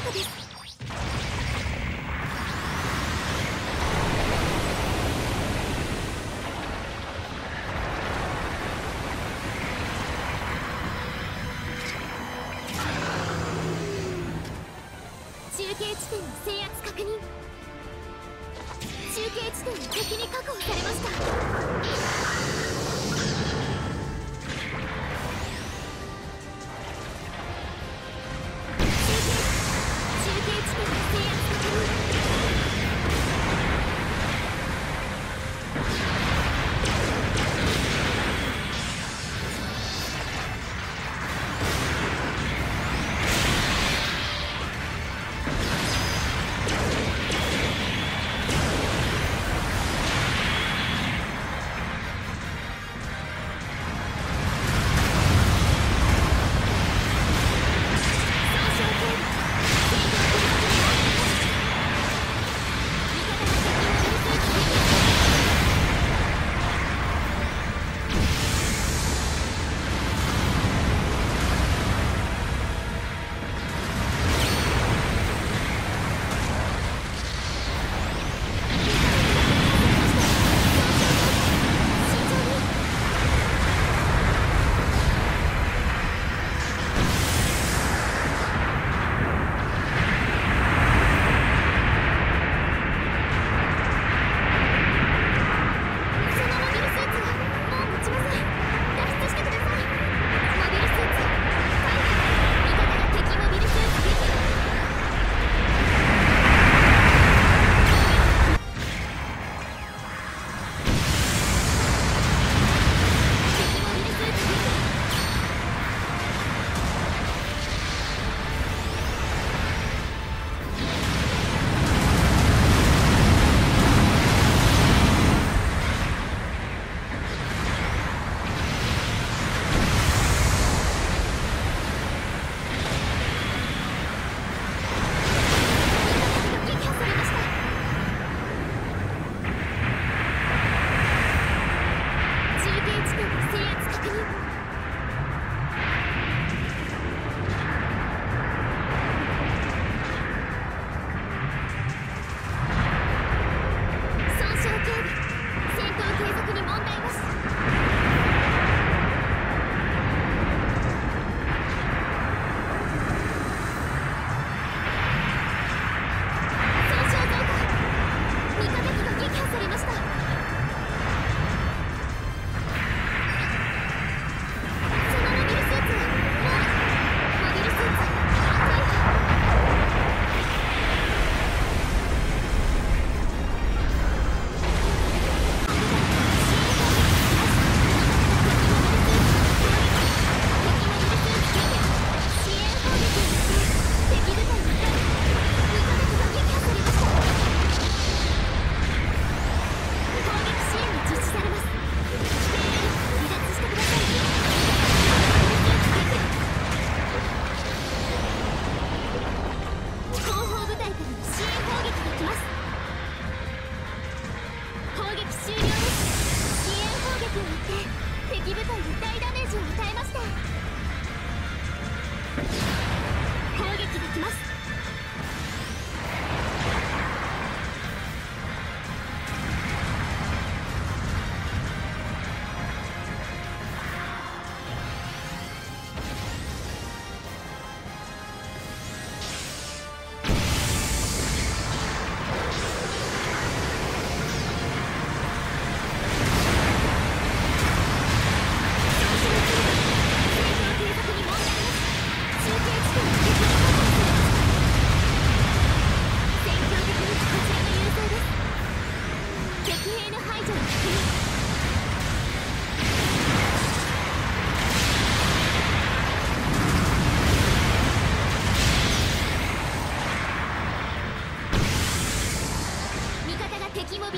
クです。中継地点の制圧確認。中継地点の敵に確保されました。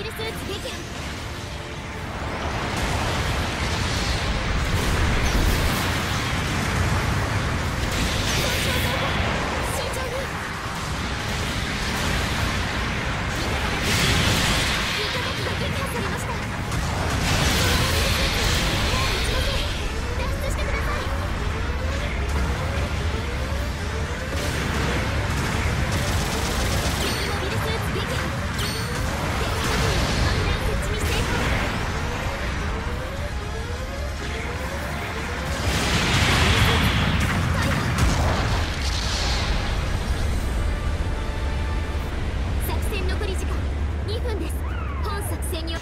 リスーツ撃分です。本作戦に